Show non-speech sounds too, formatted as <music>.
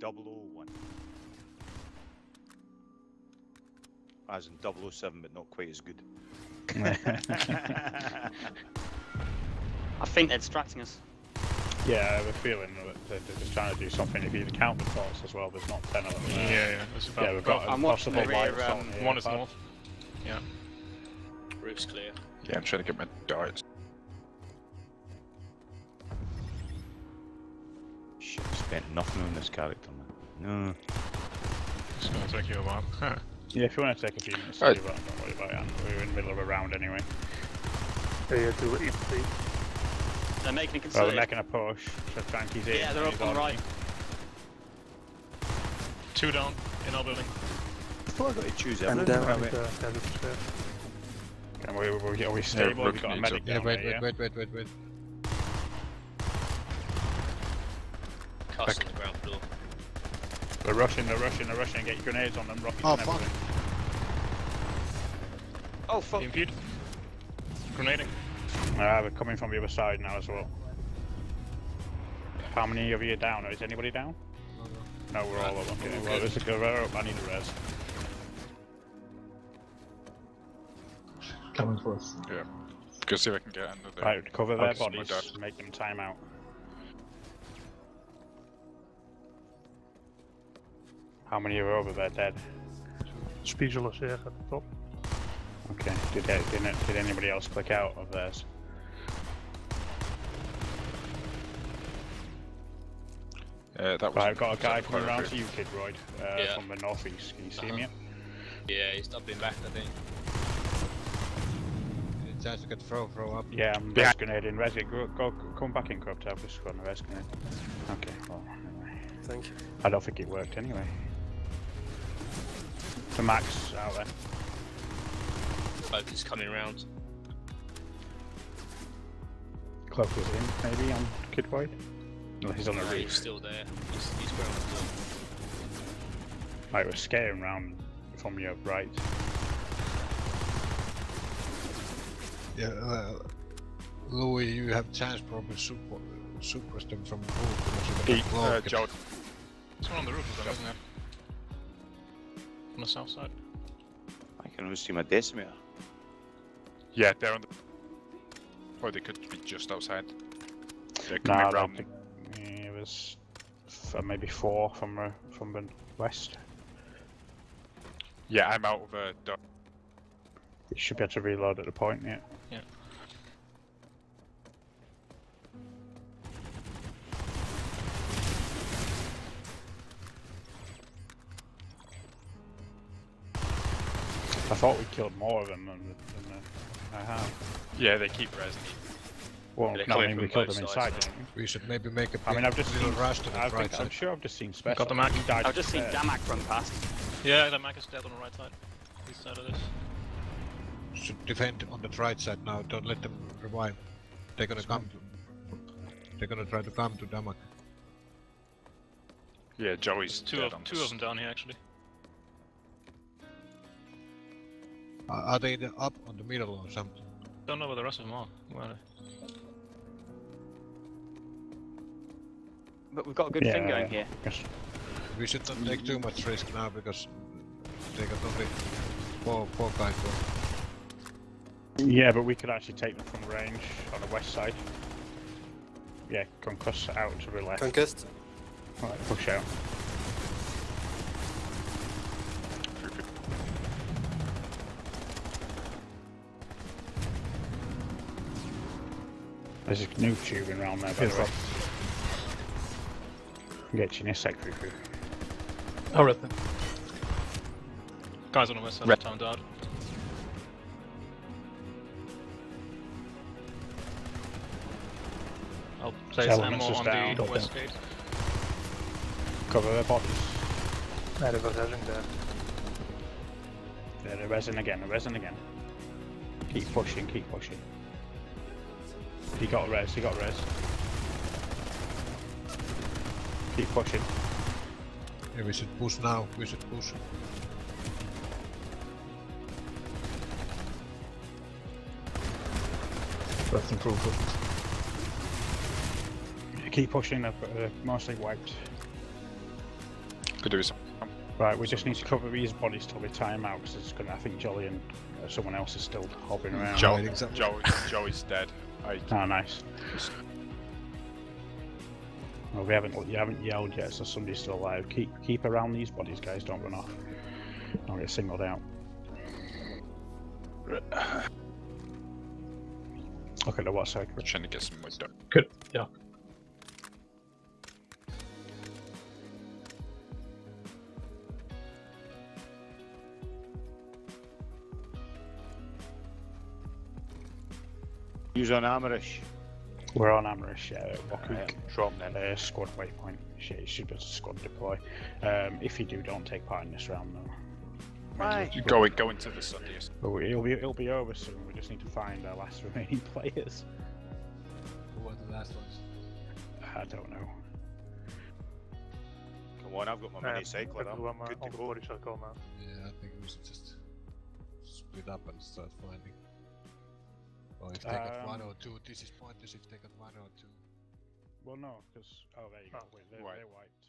001. As in 007, but not quite as good. <laughs> I think they're distracting us. yeah, I have a feeling that they're they're just trying to do something. If you count the thoughts as well, there's not ten of them. Yeah, yeah. There's about, Yeah, we've got I'm a watching possible the rear, lights um, on one is but- Yeah. Roof's clear. Yeah, I'm trying to get my darts. Spent nothing on this character, man. No. It's gonna take you a while. Yeah, if you want to take a few minutes Right. do that, don't worry about it. We're in the middle of a round anyway. Yeah, do what you please. They're making a Well, concerted. we're making a push, so Tranky's in. yeah, they're up on the right. Two down in our building. I thought I got to choose And everything. down I and went- uh, down the stairs. Can we, we, are we stable? Rook We've got a medic up. down Yeah, wait, there, wait, wait, wait, wait, wait. Cast on the ground floor. They're rushing, they're rushing, they're rushing. Get your grenades on them, rockets Oh, and fuck. everything. Oh fuck! Impede. Grenading. Uh, they're coming from the other side now as well. How many of you are down? Is anybody down? No, we're all up. Okay, well, there's a Guerrero up. I need a res. Coming for us. Yeah. Go see if I can get under there. Right, cover their Okay, bodies, make them time out. How many are over there dead? Spiegel is here at the top. Okay, did, they, did, did anybody else click out of theirs? Uh, that was. Right, I've got a guy coming around to you, Kid Royd, uh, Yeah. from the northeast. Can you see Uh-huh. me? Yeah, he's doubling back, I think. Any chance to get throw, throw up? Yeah, I'm Yeah. res grenading. Res it. Go, go, come back in, Corrupt. I've just got a res grenade. Okay, well, anyway. Thank you. I don't think it worked anyway. The max out there. Cloak is coming round. Cloak was in, maybe, on Kid Royd? No, he's on the No, he's still there. He's, he's ground floor. Right, we're scaring round from your right. Yeah, uh, Louis, you have chance probably super, super them from the roof because you Pete, can uh. Joe, It's on the roof of them, isn't it? On the south side. I can only see my decimeter. yeah, they're on the. Or they could be just outside. They're coming I don't round. think it was f- maybe four from uh, from the west. Yeah, I'm out of uh, door. You should be able to reload at the point, yeah. Yeah. I thought we killed more of them than, than uh, I have. Yeah, they keep resing. Well, They're no, I mean we killed them inside, didn't we? We should maybe make a I mean, I've just little seen, rush to the I right think, I'm side. sure I've just seen special. Got the Mac. He died I've just seen there. Damak run past. Yeah, the Mac is dead on the right side. East side of this. Should defend on the right side now. Don't let them revive. They're gonna come. To, they're gonna try to come to Damak. Yeah, Joey's Two dead of on two this. of them down here actually. Are, are they the up on the middle or something? Don't know where the rest of them are. Where are they? But we've got a good Yeah, thing going here. yes. We should not take too much risk now because they got only four four guys. left. Yeah, but we could actually take them from range on the west side. Yeah, concuss out to the left. Conquest. Right, push out. There's a new tubing around there, by the way. Get you in a sec, Fufu. Alright then. Guys on the west side Red. of town died. I'll place Elements ammo on down. the west gate. Cover their bodies. Nee, er was resin there. Yeah, they're resin again, they're resin again. Keep pushing, keep pushing. He got res, he got res. Keep pushing. Yeah, we should push now. We should push. First improvement. Keep pushing, they're uh, mostly wiped. Could do some. Right, we just need to cover these bodies till we time out because it's gonna. I think Jolly and uh, someone else is still hobbling around. Joe, hiding somewhere. Joe, Joey's dead. I, Oh, nice. Well, we haven't you haven't yelled yet, so somebody's still alive. Keep keep around these bodies, guys. Don't run off. Don't get singled out. Okay, the what side? we're trying to get some window. Good. Yeah. Use on Amerish. We're on Amerish, yeah. Walk Quick, uh, drop then. uh, squad waypoint. Shit, you should be able to squad deploy. Um, if you do, don't take part in this round though. Why? Go, go into the Sundays. But we- it'll be it'll be over soon. We just need to find our last <laughs> remaining players. Who were the last ones? I don't know. Come on, I've got my mini cycler. I'm Everyone, good to on the go. body circle now. Yeah, I think we should just split up and start finding. Or if they got one Um, or two, this is pointless if they got one or two. Well, no, because oh, there you go. Oh. Wait, they're, Right. they're wiped.